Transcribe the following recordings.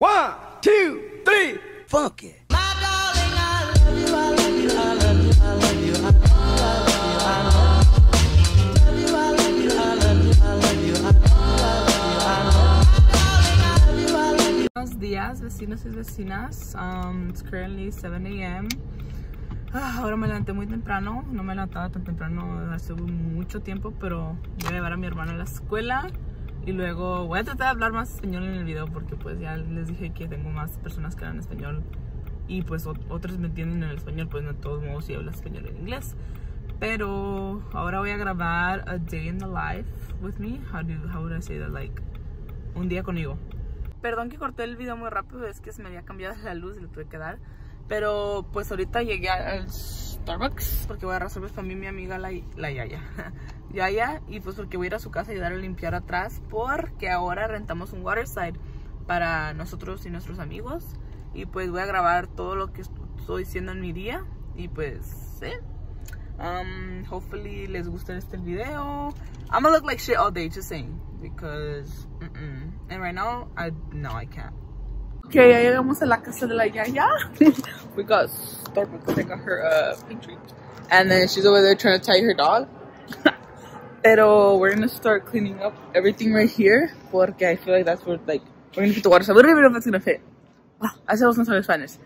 One, two, three, funk it. Buenos días, vecinos y vecinas. Um, it's currently 7 a.m. Ah, ahora me levanté muy temprano. No me levantaba tan temprano hace mucho tiempo, pero voy a llevar a mi hermana a la escuela. Y luego voy a tratar de hablar más español en el video porque pues ya les dije que tengo más personas que hablan español. Y pues ot- otros me entienden en el español, pues de todos modos si hablan español en inglés. Pero ahora voy a grabar a day in the life with me. How do how would I say that? Like un día conmigo. Perdón que corté el video muy rápido, es que se me había cambiado la luz y le tuve que dar. Pero pues ahorita llegué al Starbucks porque voy a resolver para mí mi amiga la, la Yaya. Yaya, y pues porque voy a ir a su casa a ayudar a limpiar atrás porque ahora rentamos un waterside para nosotros y nuestros amigos. Y pues voy a grabar todo lo que estoy haciendo en mi día. Y pues, sí. Um, hopefully les gusta este video. I'm gonna look like shit all day, just saying. Because, mm-mm. and right now, I, no, I can't. Okay, ya llegamos a la casa de la Yaya. we got Starbucks. I got her uh, pink. And then she's over there trying to tie her dog. Pero we're gonna start cleaning up everything right here. Porque I feel like that's where, like, we're gonna put the water. So we don't even know if gonna fit. Ah, I was gonna Spanish.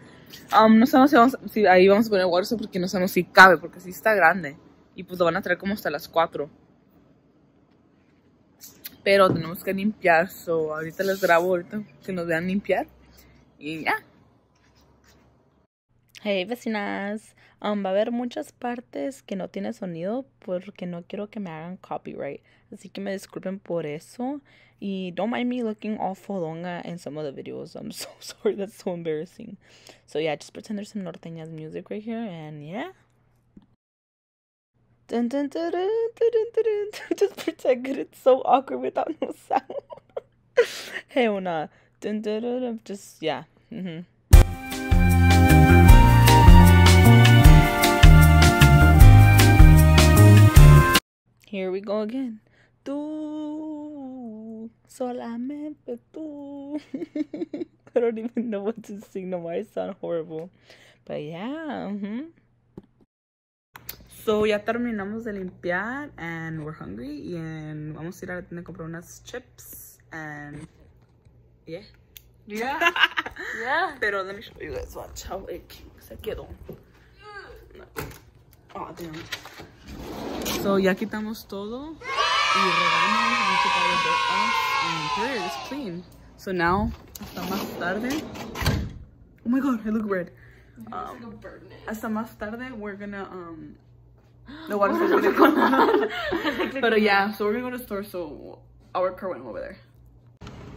Um, no sabemos si, vamos, si ahí vamos a poner water porque no sabemos si cabe, porque sí está grande. Y pues lo van a traer como hasta las 4. Pero tenemos que limpiar, so ahorita les grabo ahorita que nos vean limpiar. Y ya. Hey vecinas, um, va a haber muchas partes que no tiene sonido porque no quiero que me hagan copyright, así que me disculpen por eso y don't mind me looking all fodonga in some of the videos. I'm so sorry, that's so embarrassing. So yeah, just pretend there's some norteñas music right here and yeah. Dun, dun, dun, dun, dun, dun. Just pretend it's so awkward without no sound. hey una, dun, dun, dun, just yeah. hmm Here we go again. Tú, solamente tú. I don't even know what to sing no more. I sound horrible. But yeah. mhm. So ya terminamos de limpiar and we're hungry y en- vamos a ir a la tienda a comprar unas chips and yeah. Yeah. yeah. Pero let me show you guys watch how it se quedó. Oh, damn. So ya quitamos todo y regamos we took all the dirt off and here it's clean. So now hasta más tarde. Oh my god, I look red. Um, hasta más tarde we're gonna um the water's gonna come. but uh, yeah, so we're gonna go to the store. So our car went over there.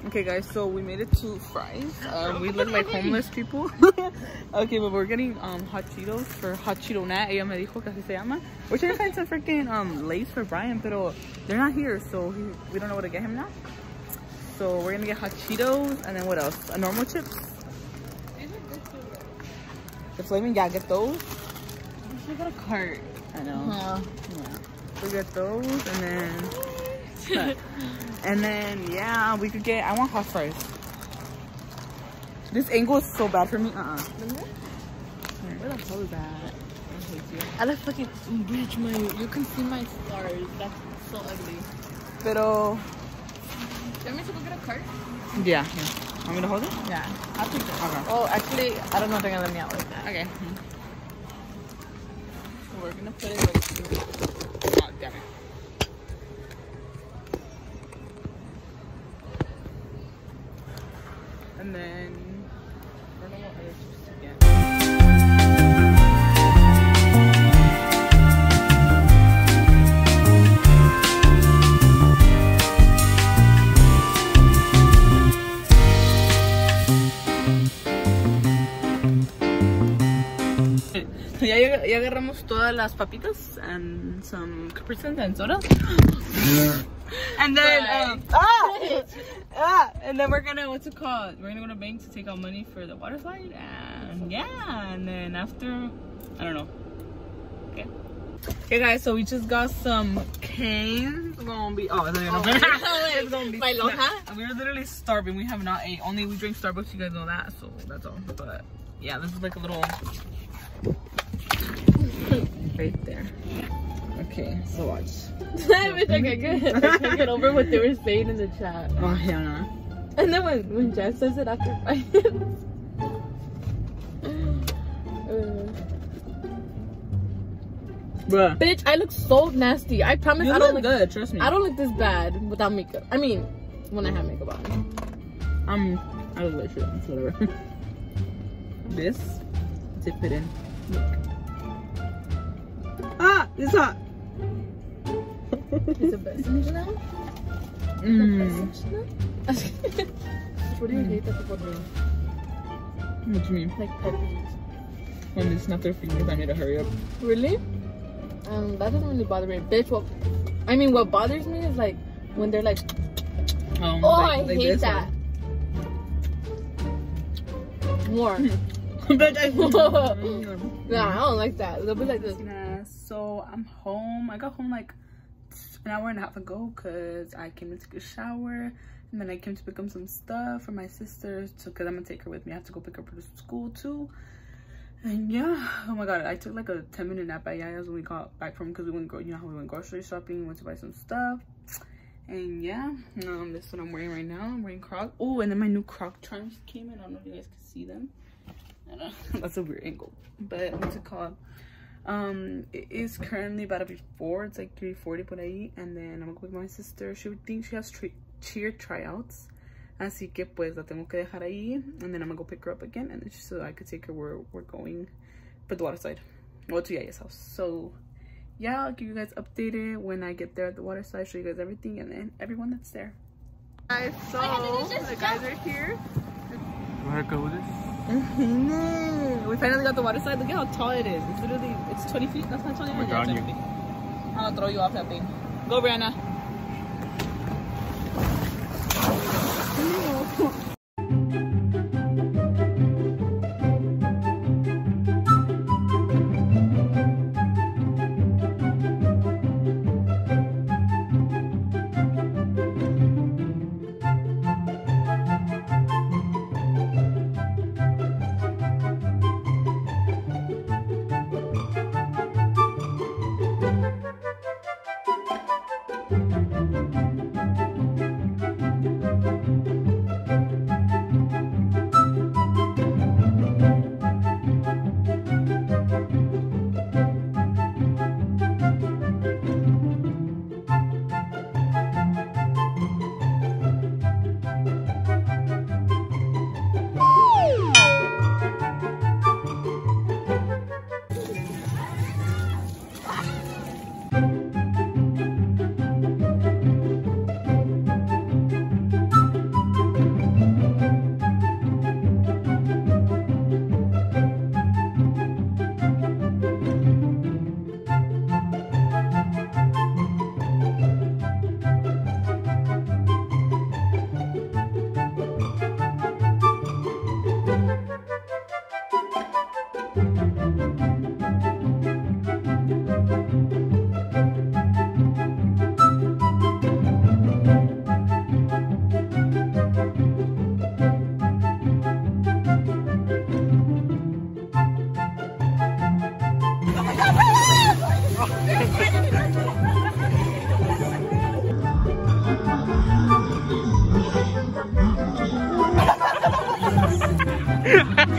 Okay, guys, so we made it to Fry's Um, we look like homeless people. okay, but we're getting um hot Cheetos for Hot Cheeto Nat. Ella me dijo que así se llama. We're trying to find some freaking um Lays for Brian, pero they're not here, so he, we don't know what to get him now. So we're gonna get hot Cheetos and then what else? A normal chips. The flaming, yeah, get those. We got a cart. I know. Yeah. We get those and then and then yeah, we could get I want hot fries. This angle is so bad for me. Uh-uh. Where the hell is that? I hate you. I look fucking bitch, my you can see my stars. That's so ugly. Pero Do you want me to go get a cart? yeah, yeah. Want me to hold it? Yeah. I'll take that. Okay. Oh, actually, I don't know if they're gonna let me out like that. Okay. So we're gonna put it right here. Oh, damn it. And then I don't know what other chips to get. Ya, ya, agarramos todas las papitas and some and soda. and then um, ah, ah, and then we're gonna what's it called? We're gonna go to bank to take out money for the water slide and yeah, and then after I don't know. Okay. Okay, guys, so we just got some Cane's. It's gonna be oh, it's gonna be, it's gonna be My snack. We're literally starving. We have not ate. Only we drink Starbucks. You guys know that, so that's all. But yeah, this is like a little right there. Okay, so watch. I wish I could get, I could get over what they were saying in the chat. Oh hell no. And then when, when Jess says it after five minutes. Uh, Bruh. bitch, I look so nasty. I promise You I don't look look good, trust me. I don't look this bad without makeup. I mean, when I have makeup on. I'm I look like shit. Whatever. this dip it in. Look. Ah, it's hot. It's the best now. Mm. what do you hate that people do? What do you mean? Like puppies. When they snap their fingers, I need to hurry up. Really? Um, that doesn't really bother me. Bitch, what? I mean, what bothers me is like when they're like, Um, oh, like- I like hate this that. More. one. Bitch, I Nah, I don't like that. They'll be like this. Yeah, so I'm home. I got home like an hour and a half ago because I came to take a shower and then I came to pick up some stuff for my sister because I'm gonna take her with me. I have to go pick her up for school too. And yeah, oh my god, I took like a 10 minute nap at Yaya's when we got back from because we went, gro- you know how we went grocery shopping, went to buy some stuff. And yeah, um, this is what I'm wearing right now. I'm wearing Croc. Oh, and then my new Croc charms came in. I don't know if you guys can see them. That's a weird angle. But what's it called? Um, it is currently about to be four. It's like 3.40 por ahí. And then I'm to go with my sister. She would think she has cheer tryouts. Así que pues la tengo que dejar ahí. And then I'm to go pick her up again. And she, so I could take her where we're going. But the water side. Well, to Yaya's house. So yeah, I'll keep you guys updated when I get there at the water side. Show you guys everything. And then everyone that's there. Guys, so the guys are here. Wanna go this? Mm-hmm. we finally got the water slide. Look at how tall it is. It's literally, it's 20 feet. That's not 20 We're feet. on 20 you. feet. I'll throw you off that thing. Go, Brianna.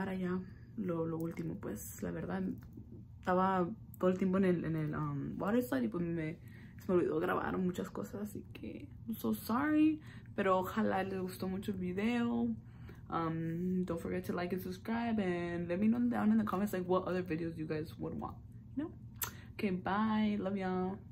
grabar allá lo, último, pues la verdad estaba todo el tiempo en el, en el um, water slide y pues me, se me olvidó grabar muchas cosas, así que I'm so sorry, pero ojalá les gustó mucho el video. Um, don't forget to like and subscribe and let me know down in the comments like what other videos you guys would want, you know? Okay, bye. Love y'all.